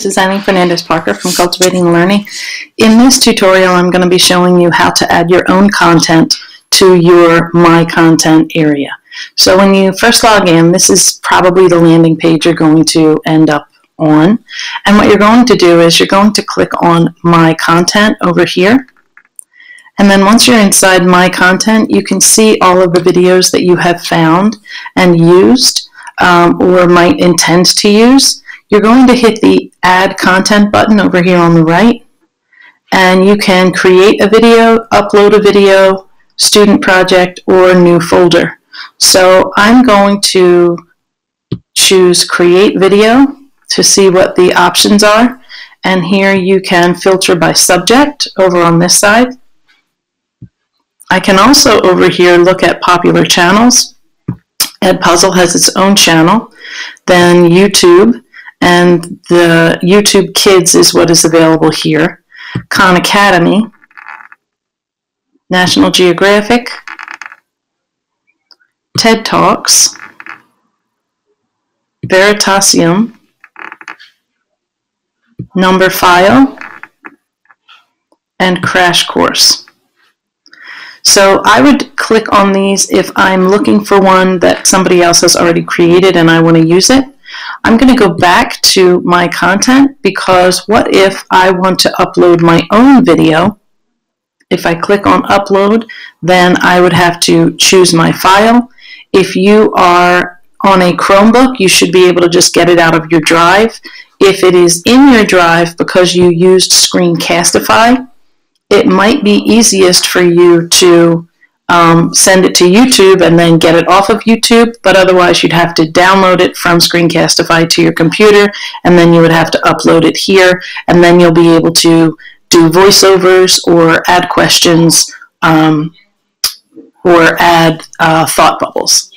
This is Annie Fernandez Parker from Cultivating Learning. In this tutorial, I'm going to be showing you how to add your own content to your My Content area. So when you first log in, this is probably the landing page you're going to end up on. And what you're going to do is you're going to click on My Content over here. And then once you're inside My Content, you can see all of the videos that you have found and used um, or might intend to use. You're going to hit the Add Content button over here on the right, and you can create a video, upload a video, student project, or new folder. So I'm going to choose Create Video to see what the options are. And here you can filter by subject over on this side. I can also over here look at popular channels. Edpuzzle has its own channel. Then YouTube, and the YouTube Kids is what is available here. Khan Academy, National Geographic, TED Talks, Veritasium, Number Numberphile, and Crash Course. So I would click on these if I'm looking for one that somebody else has already created and I want to use it. I'm going to go back to my content because what if I want to upload my own video? If I click on upload, then I would have to choose my file. If you are on a Chromebook, you should be able to just get it out of your drive. If it is in your drive because you used Screencastify, it might be easiest for you to um, send it to YouTube and then get it off of YouTube, but otherwise you'd have to download it from Screencastify to your computer, and then you would have to upload it here, and then you'll be able to do voiceovers or add questions um, or add uh, thought bubbles.